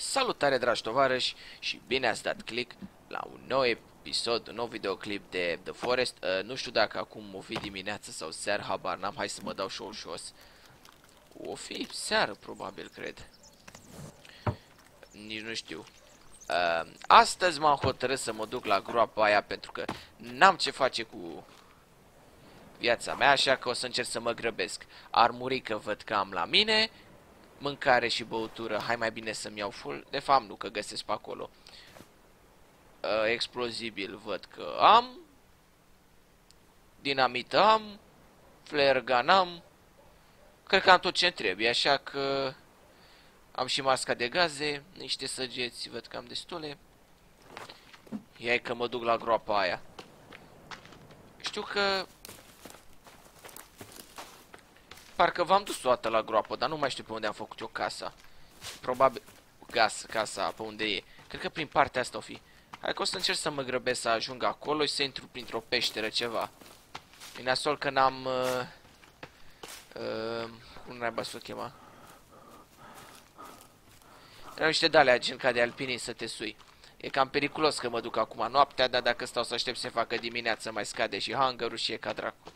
Salutare dragi tovarăși și bine ați dat click la un nou episod, un nou videoclip de The Forest. Uh, Nu știu dacă acum o fi dimineață sau seară, habar n-am, hai să mă dau și jos O fi seară probabil, cred. Nici nu știu. Uh, Astăzi m-am hotărât să mă duc la groapa aia pentru că n-am ce face cu viața mea, așa că o să încerc să mă grăbesc. Armurică văd că am la mine mâncare și băutură, hai mai bine să-mi iau full. De fapt nu, că găsesc pe acolo. Uh, explozibil văd că am. Dinamit am. Flare gun am. Cred că am tot ce trebuie, așa că... Am și masca de gaze, niște săgeți, văd că am destule. Ia că mă duc la groapa aia. Știu că Parcă v-am dus o dată la groapă, dar nu mai știu pe unde am făcut eu casa. Probabil... Gas, casa, pe unde e. Cred că prin partea asta o fi. Hai că o să încerc să mă grăbesc să ajung acolo și să intru printr-o peșteră ceva. E nasol că n-am... Uh, uh, cum naiba să o chema? Erau niște dale gen ca de alpinii să te sui. E cam periculos că mă duc acum noaptea, dar dacă stau să aștept să facă dimineața mai scade și hangarul și e ca dracu.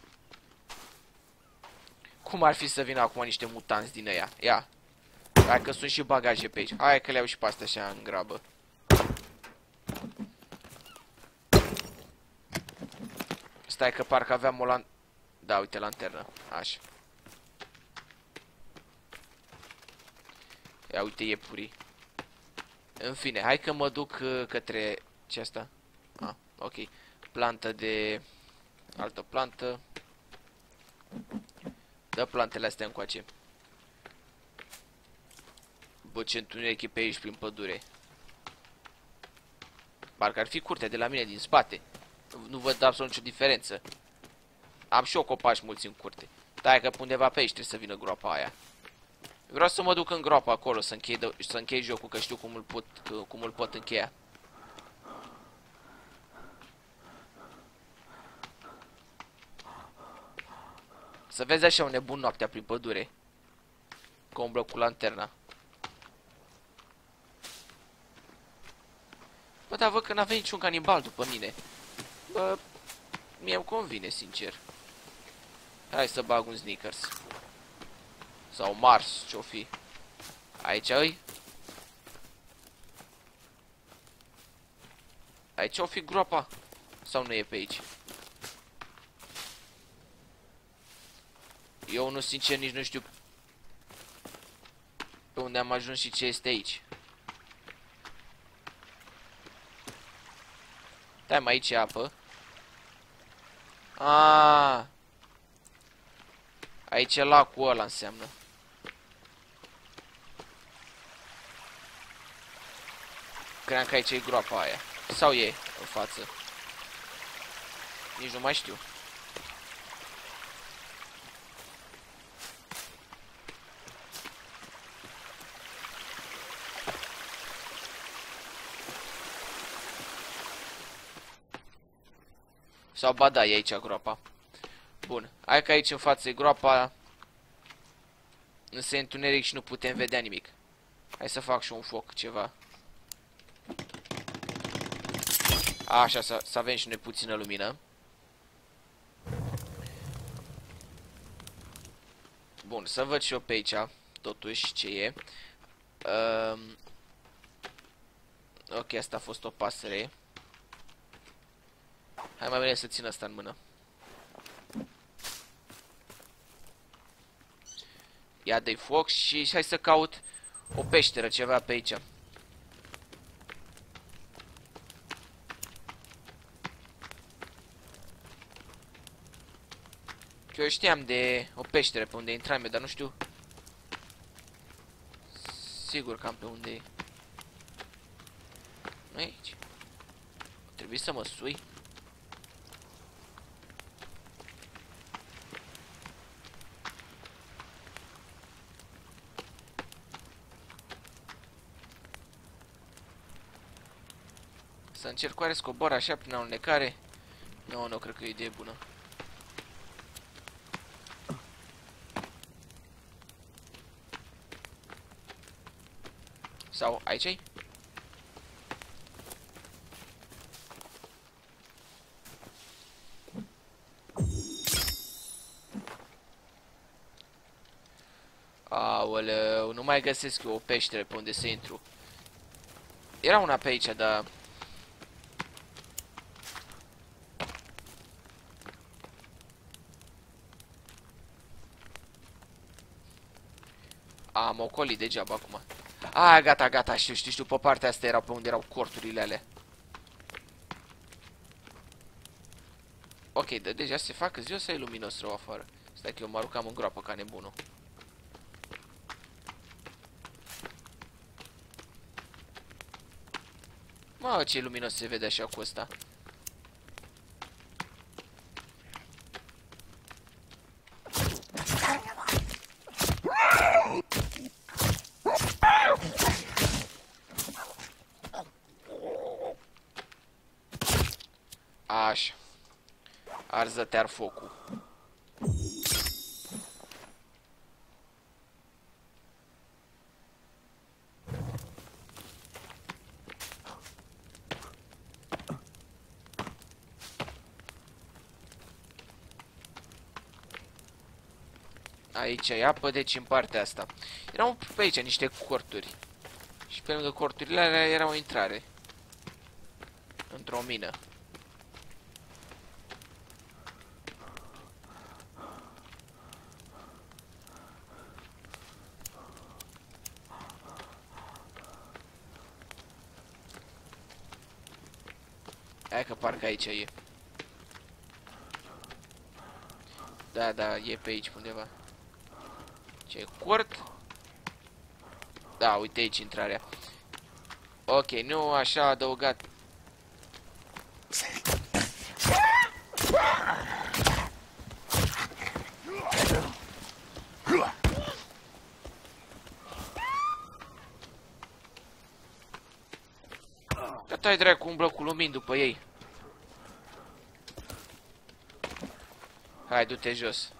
Cum ar fi să vină acum niște mutanți din ăia? Ia. Hai că sunt și bagaje pe aici. Hai că le iau și pe astea așa în grabă. Stai că parcă aveam o lan... Da, uite, lanternă. Așa. Ia uite iepurii. În fine, hai că mă duc uh, către... ce asta? Ah, ok. Plantă de... Altă plantă. Dă plantele astea încoace. Bă, ce întuneric pe aici, prin pădure. Parcă ar fi curtea de la mine din spate. Nu văd absolut nicio diferență. Am și eu copaci mulți în curte. Da, că undeva pe aici trebuie să vină groapa aia. Vreau să mă duc în groapa acolo, să închei, de, să închei jocul, că știu cum îl pot, cum îl pot încheia. Să vezi așa un nebun noaptea prin pădure. Că umblă cu lanterna. Bă, dar văd că n-a venit niciun canibal după mine. Bă, mie îmi convine, sincer. Hai să bag un Snickers. Sau Mars, ce-o fi. Aici îi? Aici o fi groapa? Sau nu e pe aici? Eu nu sincer nici nu știu pe unde am ajuns și ce este aici. Stai, mai aici e apă. Aaaa. Aici e lacul ăla înseamnă. Cream că aici e groapa aia. Sau e în față. Nici nu mai știu. Sau ba da, e aici groapa. Bun. Hai că aici în față e groapa. Însă e întuneric și nu putem vedea nimic. Hai să fac și un foc, ceva. Așa, să, să avem și noi puțină lumină. Bun, să văd și eu pe aici, totuși, ce e. Um, ok, asta a fost o pasăre. Hai mai bine să țin asta în mână. Ia de foc și hai să caut o peșteră, ceva pe aici. Că eu știam de o peșteră pe unde intram eu, dar nu știu Sigur cam pe unde e Aici Trebuie să mă sui Să încerc oare scobor așa prin alunecare? Nu, nu, cred că e o idee bună. Sau aici -i? Aoleu, nu mai găsesc eu o peștere pe unde să intru. Era una pe aici, dar... Am ocolit degeaba acum. A, gata, gata, știu, știu, știu, pe partea asta era pe unde erau corturile alea. Ok, de deja se facă ziua să e luminos rău afară. Stai că eu mă aruncam în groapă ca nebunul. Mă, ce luminos se vede așa cu ăsta. Așa. Arză-te-ar focul. Aici e apă, deci în partea asta. Erau pe aici niște corturi. Și pe lângă corturile alea era o intrare. Într-o mină. Hai că parcă aici e. Da, da, e pe aici undeva. Ce cort? Da, uite aici intrarea. Ok, nu așa adăugat. Că tai dracu umblă cu lumini după ei. Hai, du-te jos.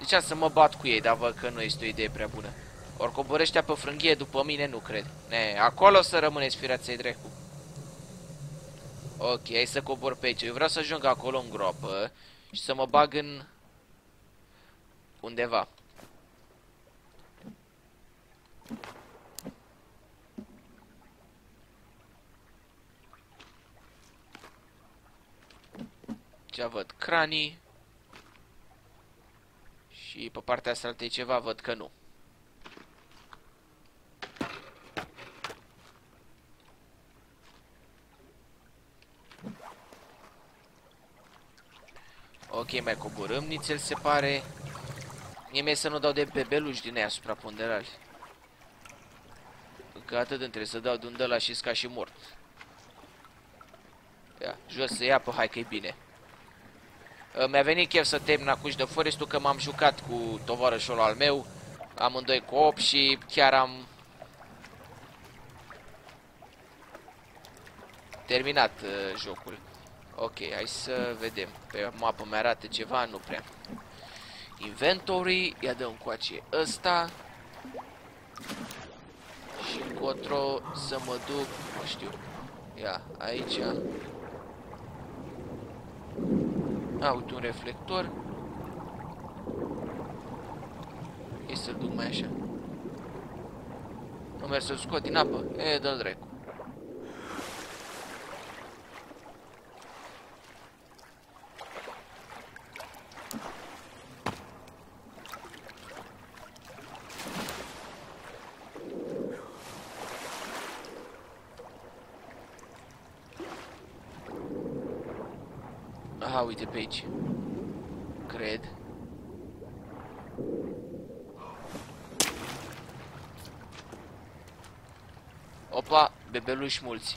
Zicea să mă bat cu ei, dar văd că nu este o idee prea bună. Ori coborăștea pe frânghie după mine, nu cred. Ne, acolo să rămâneți firați dracu. Ok, hai să cobor pe aici. Eu vreau să ajung acolo în groapă și să mă bag în... undeva. Ce văd? Cranii. Și pe partea asta e ceva, văd că nu. Ok, mai coborâm nițel se pare. Mie mi să nu dau de bebeluși din aia supraponderali. Că atât trebuie să dau de un la și ca și mort. Ia, jos să ia pe hai că e bine. Mi-a venit chef să termin Acuși de Forestul că m-am jucat cu tovarășul al meu. Amândoi cu 8 și chiar am terminat uh, jocul. Ok, hai să vedem. Pe mapă mi arată ceva, nu prea. Inventory, ia dăm coace ăsta. Și încotro să mă duc, nu știu. Ia, aici. A, uite un reflector. E să-l duc mai așa. Nu merg să-l scot din apă. E, dă-l dracu. Uite pe aici. Cred. Opa, bebeluși mulți.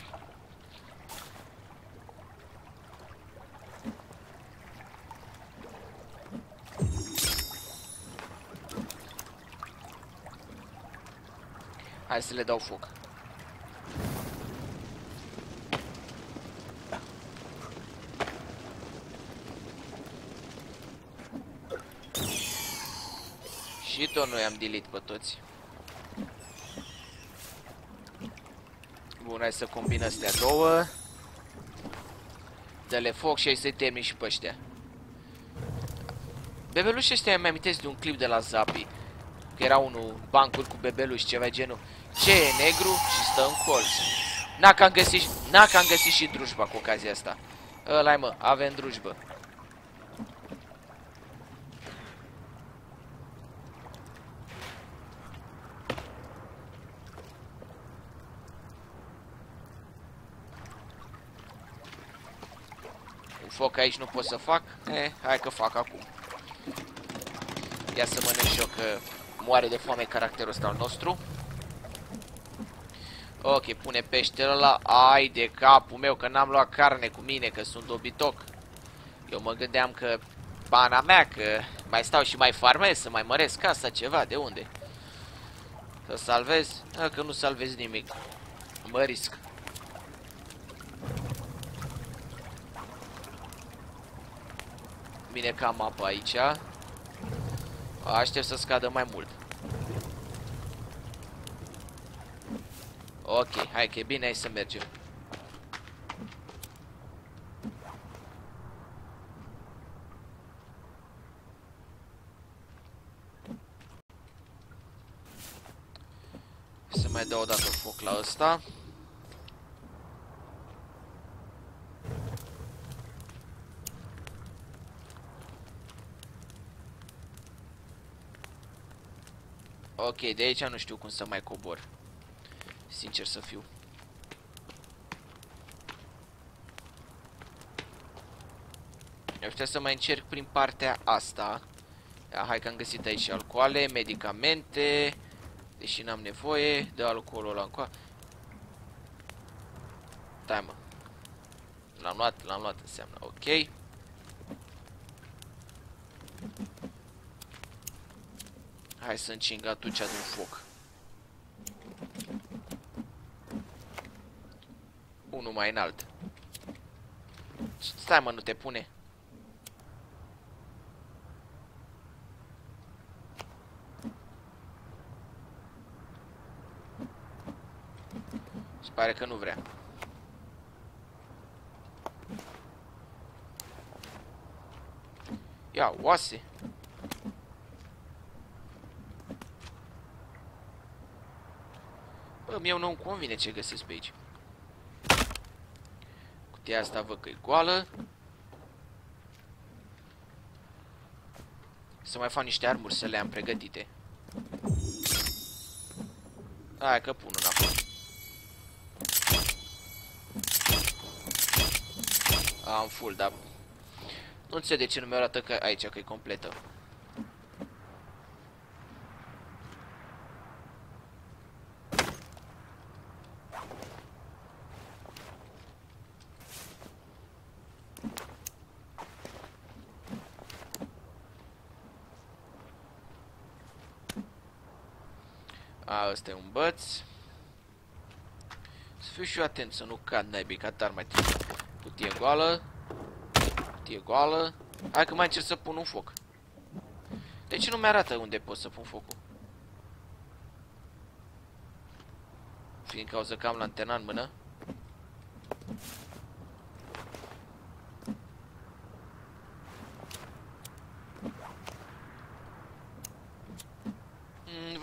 Hai să le dau foc. Și tot noi am delete pe toți. Bun, hai să combin astea două. Dă-le foc și hai să-i termin și pe ăștia. Bebeluși ăștia mi amintesc de un clip de la Zapi. Că era unul bancul cu bebeluși, ceva genul. Ce e negru și stă în colț. Na că am găsit, na, că am găsit și drujba cu ocazia asta. Ăla-i mă, avem drujbă. Foc aici nu pot să fac? Eh, hai că fac acum. Ia să mănânc și eu că moare de foame caracterul ăsta al nostru. Ok, pune peștele ăla. Ai de capul meu că n-am luat carne cu mine, că sunt dobitoc. Eu mă gândeam că bana mea, că mai stau și mai farmez, să mai măresc casa, ceva, de unde? Să salvez? A, că nu salvez nimic. Mă risc. Bine că am apă aici. Aștept să scadă mai mult. Ok, hai că e bine, hai să mergem. Să mai dau o dată foc la ăsta. Ok, de aici nu știu cum să mai cobor. Sincer să fiu. Eu aștept să mai încerc prin partea asta. Ia, hai că am găsit aici alcoale, medicamente. Deși n-am nevoie de alcoolul ăla încoa. Stai mă. L-am luat, l-am luat înseamnă. Ok. Hai să încing atunci de un foc. Unul mai înalt. Stai mă, nu te pune. Se pare că nu vrea. Ia, oase. Bă, mie nu-mi convine ce găsesc pe aici. Cutia asta văd că e goală. Să mai fac niște armuri să le am pregătite. Hai că pun înapoi. Am full, dar... Nu înțeleg de ce nu mi arată că aici că e completă. A, ăsta e un băț. Să fiu și eu atent să nu cad naibii, ca dar mai trebuie. Cutie goală. Cutie goală. Hai că mai încerc să pun un foc. De ce nu mi-arată unde pot să pun focul? Fiind cauza că am lantena în mână.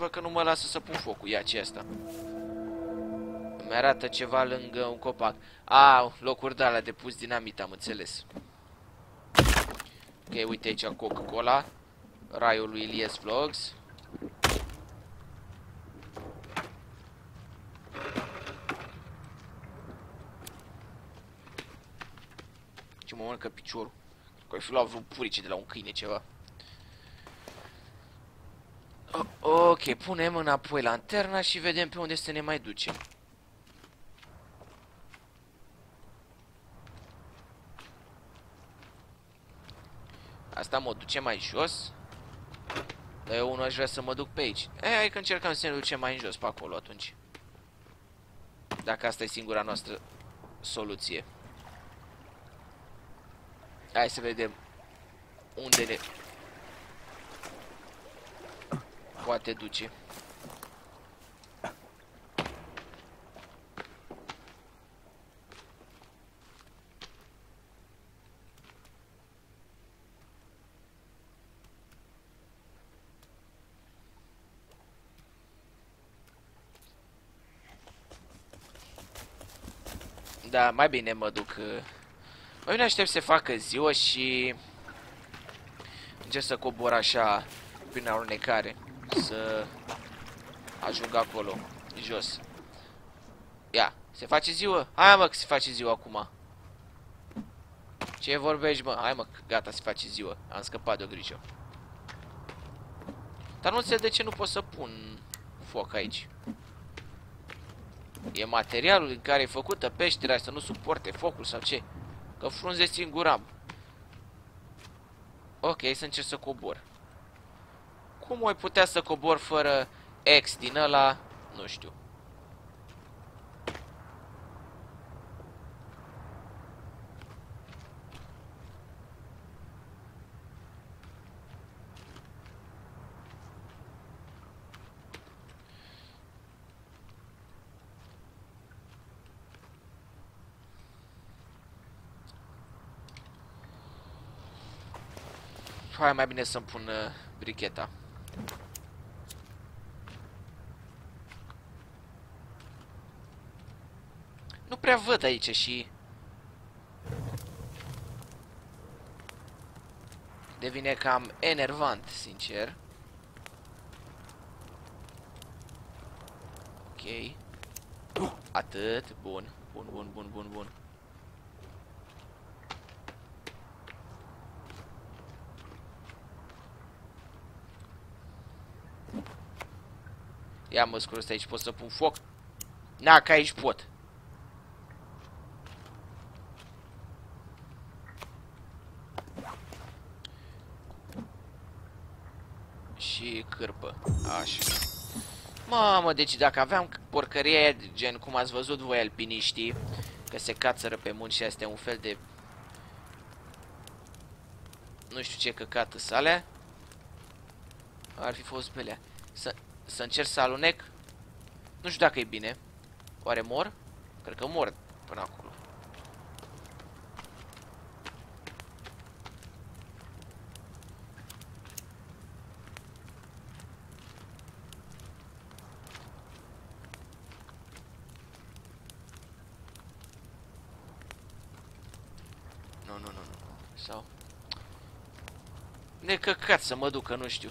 văd că nu mă lasă să pun focul. Ia, ce asta? Îmi arată ceva lângă un copac. A, locuri de alea de pus dinamit, am înțeles. Ok, uite aici Coca-Cola. Raiul lui Ilias Vlogs. Ce mă mănâncă piciorul. Că ai fi luat vreun purice de la un câine ceva. Ok, punem înapoi lanterna și vedem pe unde să ne mai ducem. Asta mă duce mai jos. Dar eu unul aș vrea să mă duc pe aici. E, hai că încercăm să ne ducem mai în jos pe acolo atunci. Dacă asta e singura noastră soluție. Hai să vedem unde ne poate duce. Da, mai bine mă duc. Uh, mai bine aștept să facă ziua și... Încerc să cobor așa prin alunecare. Să ajung acolo, jos. Ia, se face ziua? Hai mă, că se face ziua acum. Ce vorbești, mă? Hai mă, că gata, se face ziua. Am scăpat de o grijă. Dar nu înțeleg de ce nu pot să pun foc aici. E materialul din care e făcută peștera să nu suporte focul sau ce? Că frunze singur am. Ok, să încerc să cobor. Cum voi putea să cobor fără X din ăla? Nu știu. Hai mai bine să-mi pun uh, bricheta. Nu prea văd aici și... Devine cam enervant, sincer. Ok. Atât. Bun. Bun, bun, bun, bun, bun. Ia mă scur aici, pot să pun foc? Na, că aici pot. Și cârpă. Așa. Mamă, deci dacă aveam porcărie gen cum ați văzut voi alpiniștii, că se cațără pe munți și astea un fel de... Nu știu ce căcată sale. Ar fi fost pe alea. Să, să încerc să alunec. Nu știu dacă e bine. Oare mor? Cred că mor până acolo. Nu, nu, nu, nu. nu. Sau... De căcat să mă ducă, nu știu.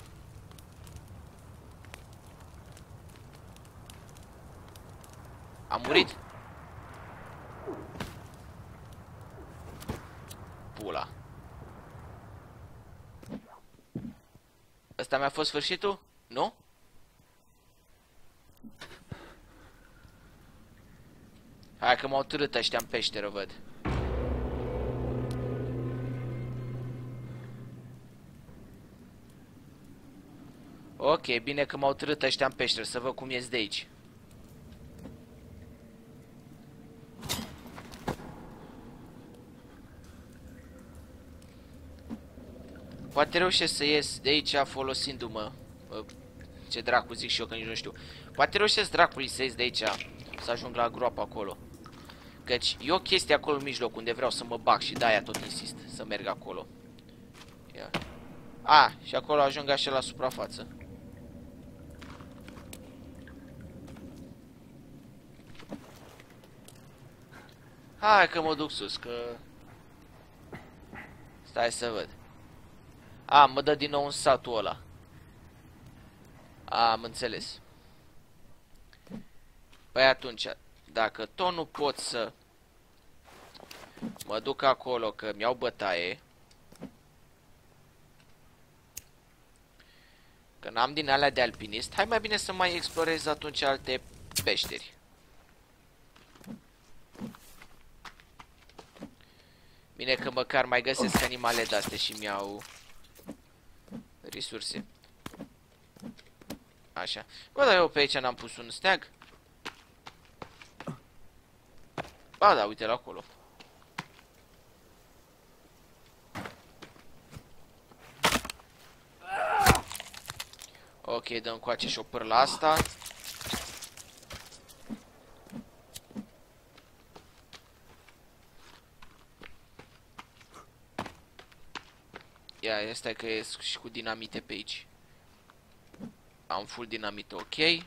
A murit? Pula. Ăsta mi-a fost sfârșitul? Nu? Hai că m-au târât ăștia în peșteră, văd. Ok, bine că m-au târât ăștia în peșteră, să văd cum ies de aici. Poate reușesc să ies de aici folosindu-mă uh, Ce dracu zic și eu că nici nu știu Poate reușesc dracului să ies de aici Să ajung la groapă acolo Căci e o chestie acolo în mijloc unde vreau să mă bag și de-aia tot insist să merg acolo Ia. A, și acolo ajung așa la suprafață Hai că mă duc sus, că... Stai să văd a, mă dă din nou în satul ăla. A, am înțeles. Păi atunci, dacă tot nu pot să mă duc acolo că mi-au bătaie, că n-am din alea de alpinist, hai mai bine să mai explorez atunci alte peșteri. Bine că măcar mai găsesc animale de-astea și mi-au resurse. Așa. Bă, dar eu pe aici n-am pus un steag. Ba da, uite-l acolo. Ok, dăm coace și o pârla asta. Ia, asta că e și cu dinamite pe aici. Am full dinamite, ok.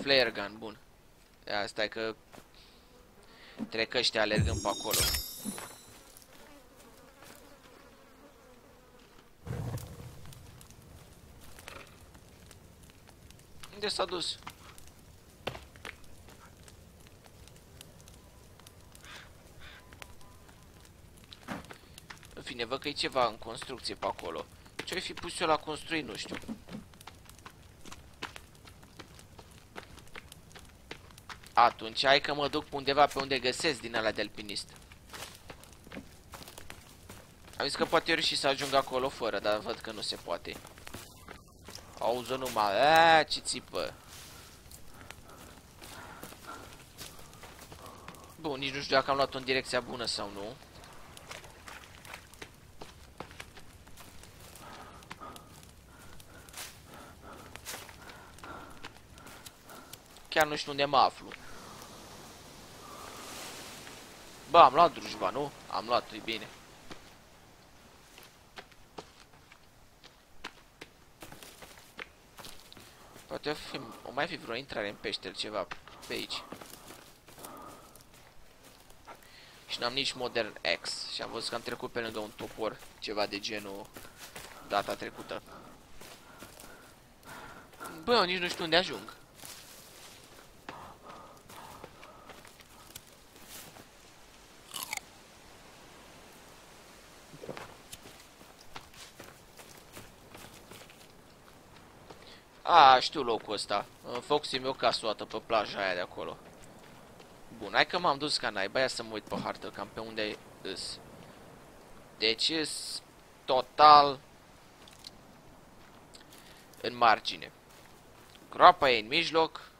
flare gun, bun. Ia, stai că trec ăștia alergând pe acolo. Unde s-a dus? În fine, văd că e ceva în construcție pe acolo. Ce-o fi pus eu la construit, nu știu. Atunci, hai că mă duc undeva pe unde găsesc din alea de alpinist. Am zis că poate eu și să ajung acolo fără, dar văd că nu se poate. Auză numai, aaa, ce țipă. Bun, nici nu știu dacă am luat-o în direcția bună sau nu. Chiar nu știu unde mă aflu. Bă, am luat drujba, nu? Am luat, e bine. Poate o, fi, o mai fi vreo intrare în peșter, ceva pe aici. Și n-am nici Modern X. Și am văzut că am trecut pe lângă un topor, ceva de genul data trecută. Bă, nici nu știu unde ajung. A, știu locul ăsta. Foxy mi-o casă o pe plaja aia de acolo. Bun, hai că m-am dus ca naiba, ia să mă uit pe hartă, cam pe unde îs. Deci îs total în margine. Groapa e în mijloc.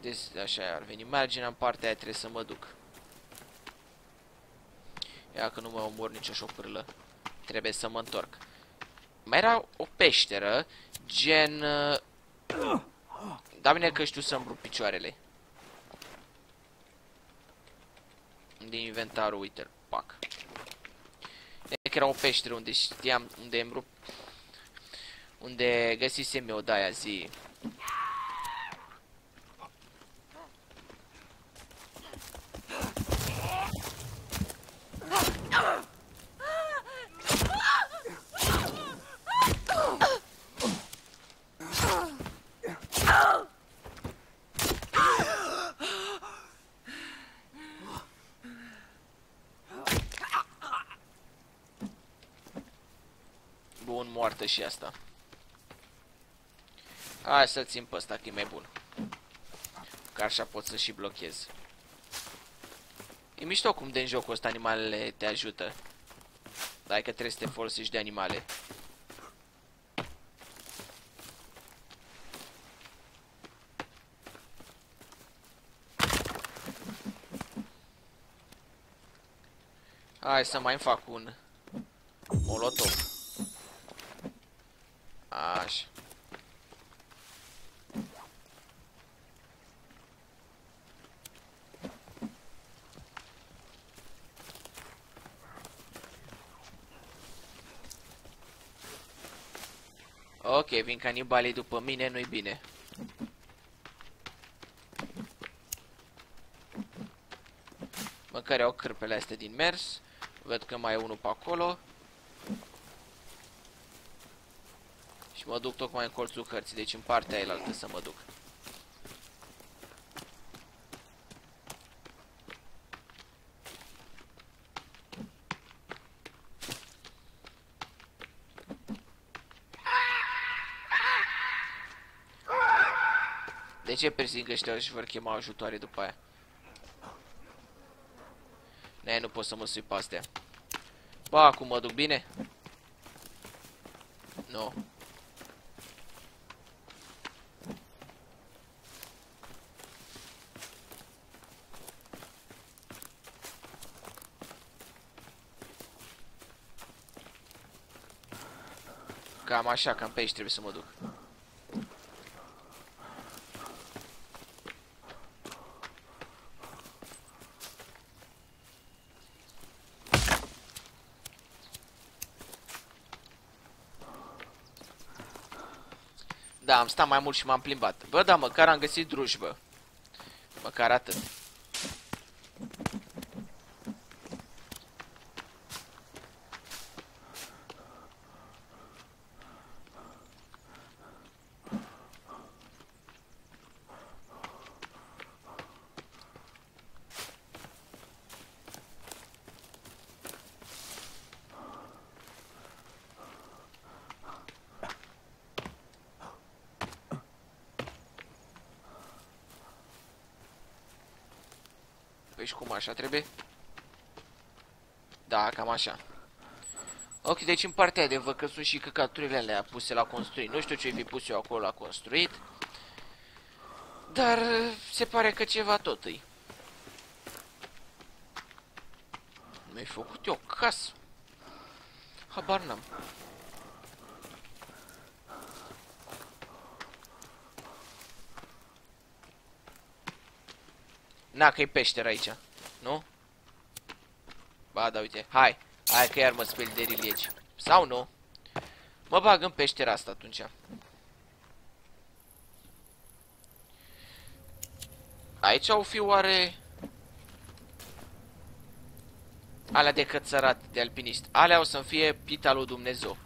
Deci așa ar veni marginea în partea aia, trebuie să mă duc. Ia că nu mă omor nicio șopârlă. Trebuie să mă întorc. Mai era o peșteră, gen... Uh, da bine că știu să-mi rup picioarele. Din inventarul, uite pac. E că era o peșteră unde știam, unde îmi rup... Unde găsisem eu de-aia zi. Moartă și asta. Hai să țin pe ăsta, că e mai bun. Că așa pot să și blochez. E mișto cum de în jocul ăsta animalele te ajută. Dar că trebuie să te folosești de animale. Hai să mai fac un molotov. Așa. Ok, vin canibalii după mine, nu-i bine. Măcar au cârpele astea din mers. Văd că mai e unul pe acolo. Și mă duc tocmai în colțul hărții, deci în partea aia altă să mă duc. De ce persind ăștia și vor chema ajutoare după aia? Ne, nu pot să mă sui pe astea. Ba, acum mă duc bine? Nu. No. Cam așa, cam pe aici trebuie să mă duc. Da, am stat mai mult și m-am plimbat. Bă, da, măcar am găsit drujbă. Măcar atât. Păi și cum așa trebuie? Da, cam așa. Ok, deci în partea de văd că sunt și căcaturile alea puse la construit. Nu știu ce fi pus eu acolo la construit. Dar se pare că ceva tot îi. Mi-ai făcut eu casă. Habar n-am. Na, că e peșteră aici. Nu? Ba, da, uite. Hai. Hai că iar mă speli de riliegi. Sau nu? Mă bag în peștera asta atunci. Aici au fi oare... Alea de cățărat, de alpinist. Alea o să-mi fie pita lui Dumnezeu.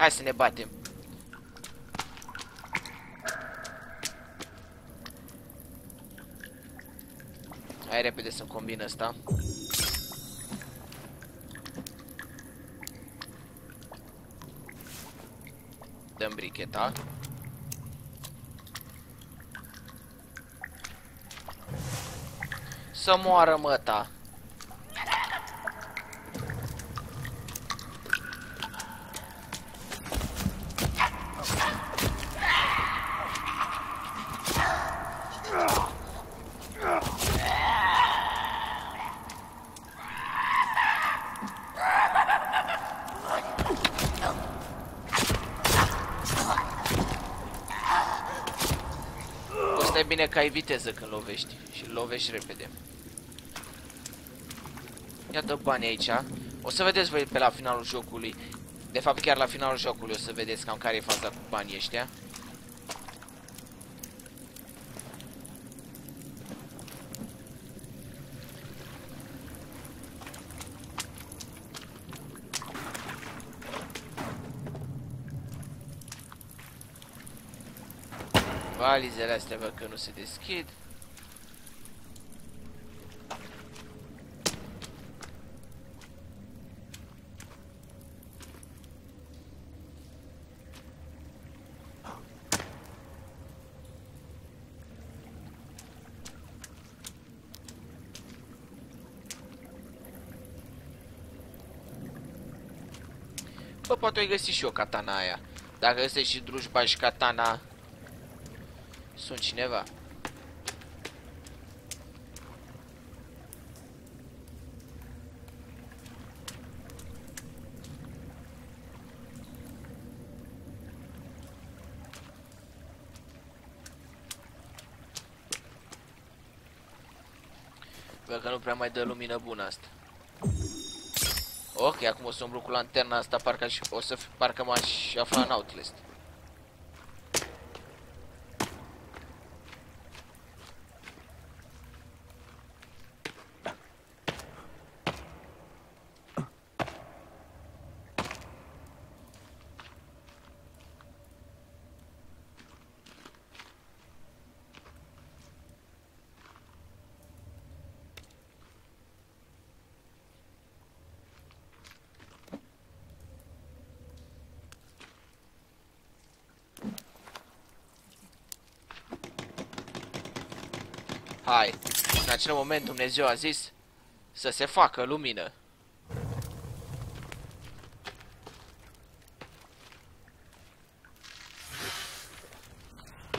Hai să ne batem. Hai repede să combin asta. Dăm bricheta. Să moară măta. e bine că ai viteză când lovești și lovești repede. Iată bani aici. O să vedeți voi pe la finalul jocului. De fapt, chiar la finalul jocului o să vedeți cam care e faza cu banii ăștia. Valizele astea văd că nu se deschid. Bă, poate o găsi și eu katana aia. Dacă găsești și drujba și katana sunt cineva. Văd că nu prea mai dă lumină bună asta. Ok, acum o să umblu cu lanterna asta, parcă, o să, parcă m-aș afla în Outlast. Hai. În acel moment Dumnezeu a zis să se facă lumină.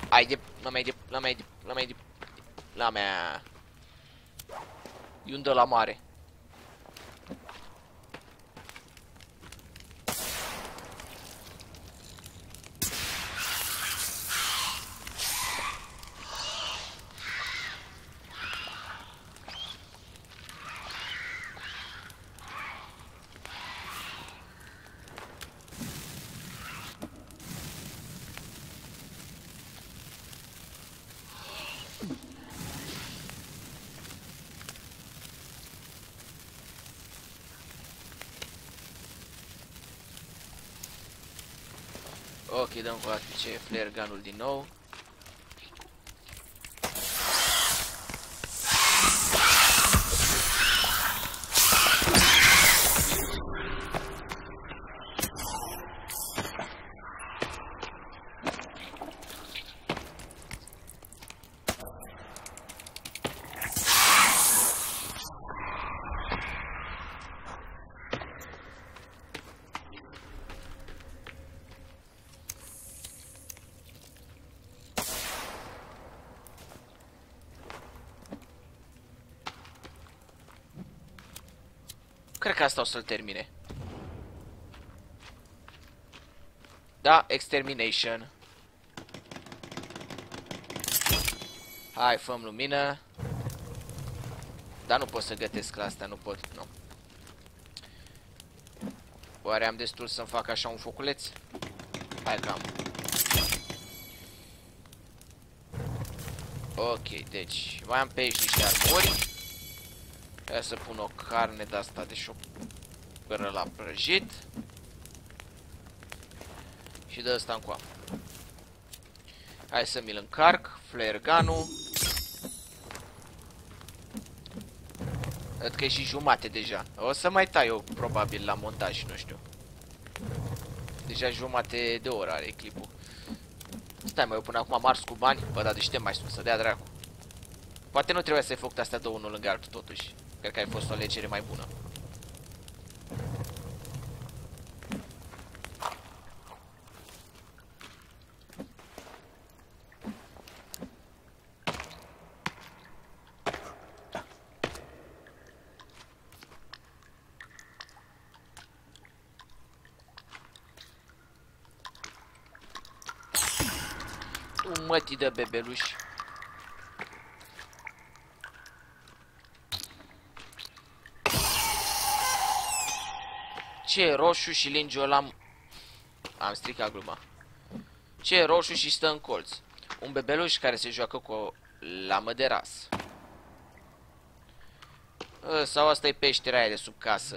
Hai de... Mă mai de... La mea, la mea, la mea. E un de la mare. Ok, dăm cu ce flare gun-ul din nou. Cred că asta o să-l termine. Da, extermination. Hai, făm lumină. Dar nu pot să gătesc la asta, nu pot, nu. Oare am destul să-mi fac așa un foculeț? Hai că am. Ok, deci mai am pe aici niște armuri. Hai să pun o carne de asta de șopără la prăjit. Și de asta încoa. Hai să mi-l încarc, flare gun-ul. Cred că e și jumate deja. O să mai tai eu probabil la montaj, nu știu. Deja jumate de oră are clipul. Stai mă, eu până acum am ars cu bani. Bă, dar de ce mai sus, să dea dracu. Poate nu trebuia să-i foc astea două unul lângă altul totuși. Cred că ai fost o alegere mai bună. De bebeluși. Ce e roșu și linge o lam... Am stricat gluma. Ce e roșu și stă în colț? Un bebeluș care se joacă cu o lamă de ras. Ă, sau asta e peștera aia de sub casă.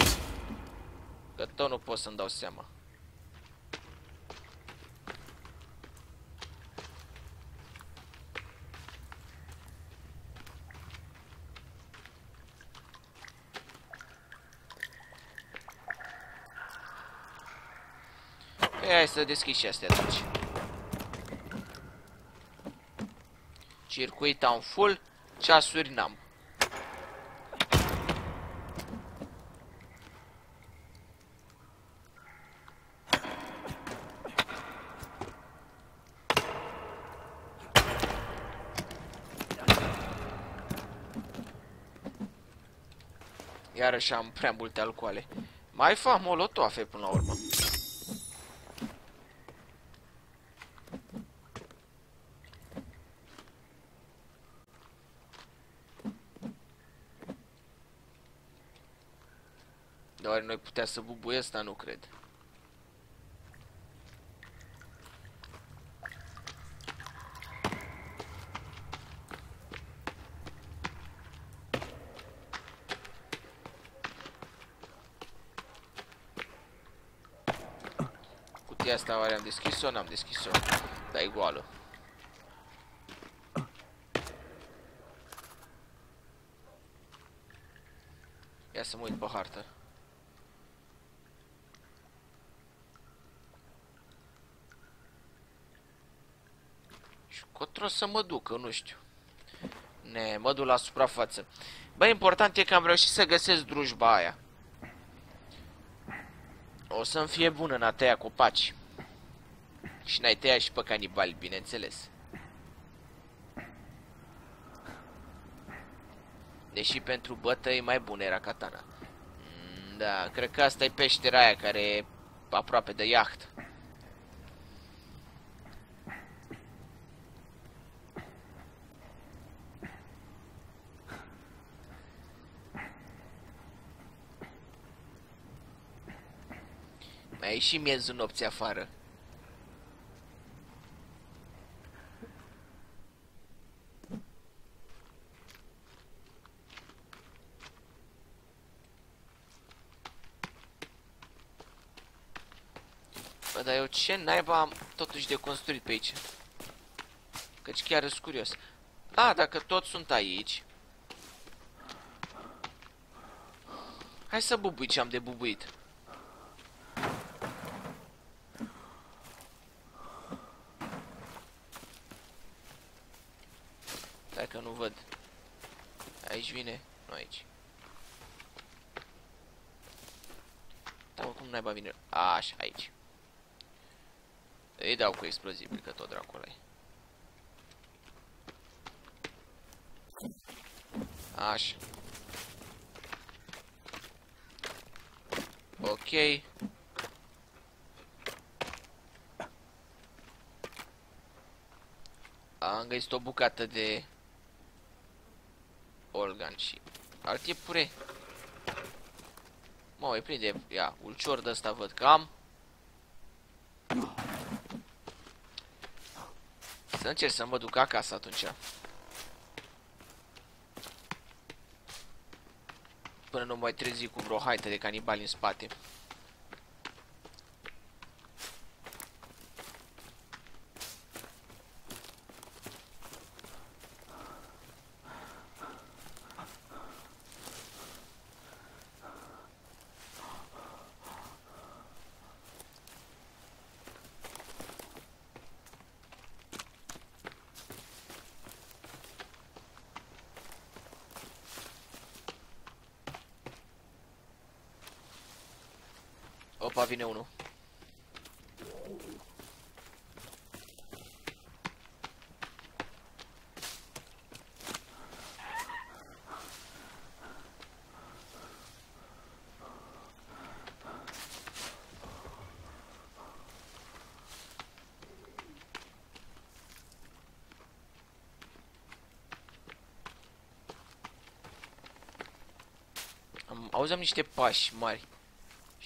Că tot nu pot să-mi dau seama. Păi hai să deschid și astea atunci. Circuit am full, ceasuri n-am. Iarăși am prea multe alcoale. Mai fac molotoafe până la urmă. Dar noi putea să bubuie asta, nu cred. Cutia asta oare am deschis-o? N-am deschis-o. Dar e goală. Ia să mă uit pe hartă. o să mă duc, nu știu. Ne, mă duc la suprafață. Bă, important e că am reușit să găsesc drujba aia. O să-mi fie bună în a tăia copaci. Și n-ai tăia și pe canibali, bineînțeles. Deși pentru bătăi mai bună era katana. Mm, da, cred că asta e peștera aia care e aproape de iaht. Mai e și miezul nopții afară. Bă, dar eu ce naiba am totuși de construit pe aici? Căci chiar sunt curios. A, dacă toți sunt aici... Hai să bubui ce am de bubuit. Dacă nu văd. Aici vine? Nu aici. Da, mă, cum naiba vine? A, așa, aici. Îi dau cu explozibil, că tot dracul ăla Așa. Ok. Am găsit o bucată de organ și alt e pure. Mă, e plin de... Ia, ulcior de ăsta văd că am. Să încerc să mă duc acasă atunci. Până nu mai trezi cu vreo haită de canibali în spate. Opa, vine unul. Am, auzeam niște pași mari.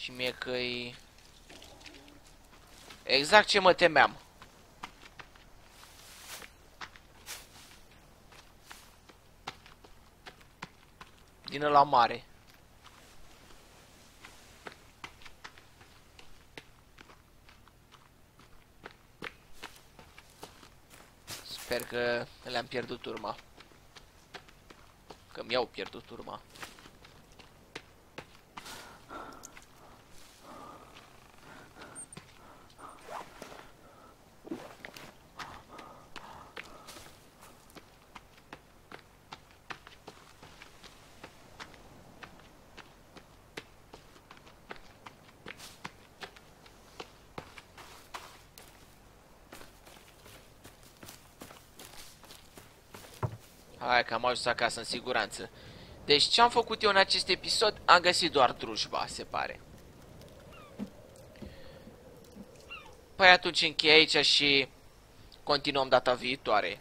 Și mie că -i... Exact ce mă temeam. Din la mare. Sper că le-am pierdut urma. Că mi-au pierdut urma. Hai că am ajuns acasă în siguranță. Deci ce am făcut eu în acest episod? Am găsit doar drujba, se pare. Păi atunci închei aici și continuăm data viitoare.